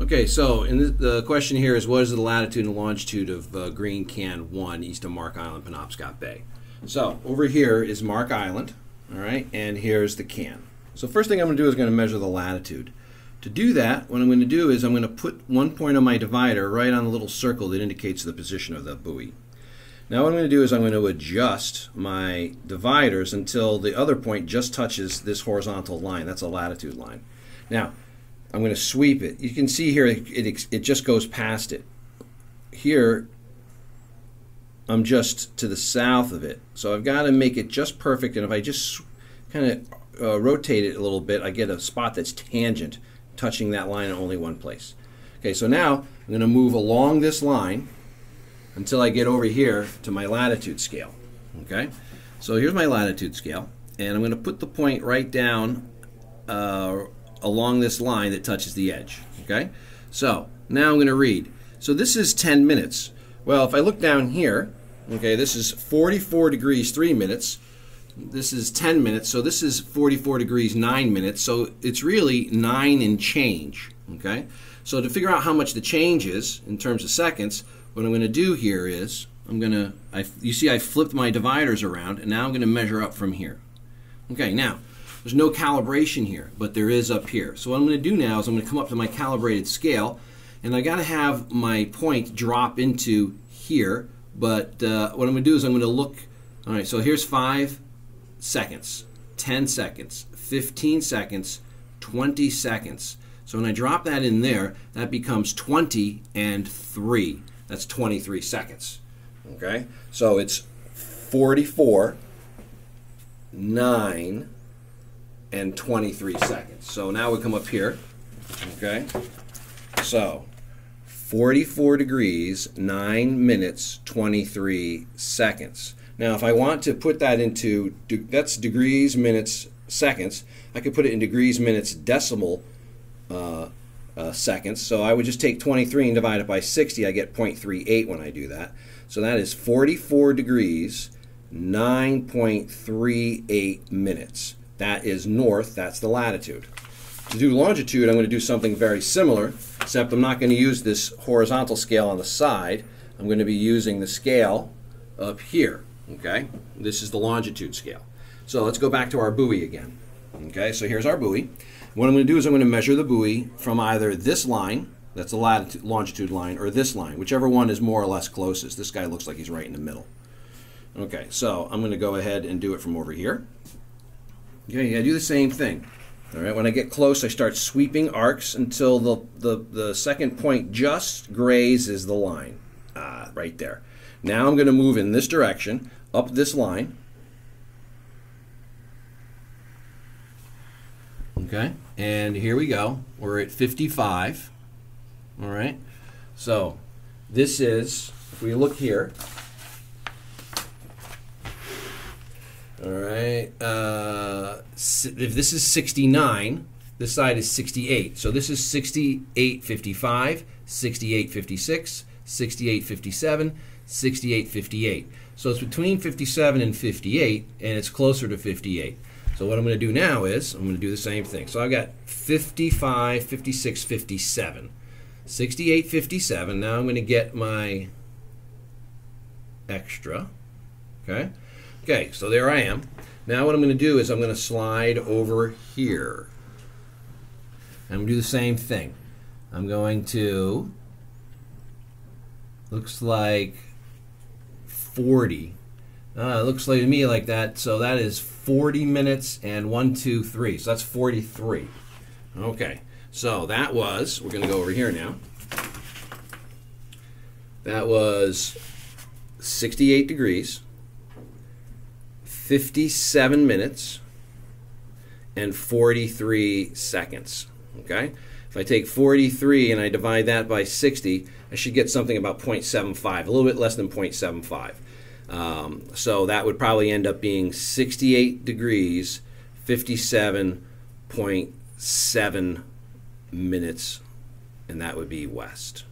Okay, so the question here is what is the latitude and longitude of uh, Green Can 1 east of Mark Island, Penobscot Bay? So over here is Mark Island, all right, and here's the can. So first thing I'm going to do is going to measure the latitude. To do that, what I'm going to do is I'm going to put one point on my divider right on the little circle that indicates the position of the buoy. Now what I'm going to do is I'm going to adjust my dividers until the other point just touches this horizontal line. That's a latitude line. Now, I'm going to sweep it. You can see here it, it, it just goes past it. Here, I'm just to the south of it. So I've got to make it just perfect. And if I just kind of uh, rotate it a little bit, I get a spot that's tangent, touching that line in only one place. Okay, so now I'm going to move along this line until I get over here to my latitude scale. Okay, so here's my latitude scale, and I'm going to put the point right down uh, along this line that touches the edge. Okay, so now I'm going to read. So this is 10 minutes. Well, if I look down here, okay, this is 44 degrees 3 minutes. This is 10 minutes, so this is 44 degrees 9 minutes. So it's really 9 and change. Okay, so to figure out how much the change is in terms of seconds, what I'm going to do here is I'm going to, I, you see I flipped my dividers around and now I'm going to measure up from here. Okay, now there's no calibration here, but there is up here. So what I'm going to do now is I'm going to come up to my calibrated scale and I got to have my point drop into here, but uh, what I'm going to do is I'm going to look, all right, so here's 5 seconds, 10 seconds, 15 seconds, 20 seconds. So when I drop that in there, that becomes 20 and 3. That's 23 seconds. Okay? So it's 44, 9, and 23 seconds. So now we come up here. Okay? So 44 degrees, 9 minutes, 23 seconds. Now, if I want to put that into, that's degrees, minutes, seconds, I could put it in degrees, minutes, decimal uh, uh, seconds. So I would just take 23 and divide it by 60. I get 0.38 when I do that. So that is 44 degrees, 9.38 minutes. That is north, that's the latitude. To do longitude, I'm going to do something very similar, except I'm not going to use this horizontal scale on the side. I'm going to be using the scale up here. Okay, this is the longitude scale. So let's go back to our buoy again. Okay, so here's our buoy. What I'm going to do is I'm going to measure the buoy from either this line, that's the latitude, longitude line, or this line, whichever one is more or less closest. This guy looks like he's right in the middle. Okay, so I'm going to go ahead and do it from over here. Okay, I do the same thing. All right, when I get close, I start sweeping arcs until the, the, the second point just grazes the line. Ah, right there. Now I'm going to move in this direction, up this line. Okay, and here we go. We're at 55. All right, so this is, if we look here, all right, uh, if this is 69, this side is 68. So this is 68.55, 68.56, 68.57, 68.58. So it's between 57 and 58, and it's closer to 58. So what I'm going to do now is I'm going to do the same thing. So I've got 55, 56, 57. 68, 57. Now I'm going to get my extra. Okay. Okay, so there I am. Now what I'm going to do is I'm going to slide over here. I'm going to do the same thing. I'm going to, looks like 40 uh, looks like to me like that. So that is 40 minutes and one, two, three. So that's 43. Okay. So that was, we're going to go over here now. That was 68 degrees, 57 minutes, and 43 seconds. Okay? If I take 43 and I divide that by 60, I should get something about 0.75, a little bit less than 0.75. Um, so that would probably end up being 68 degrees, 57.7 minutes, and that would be west.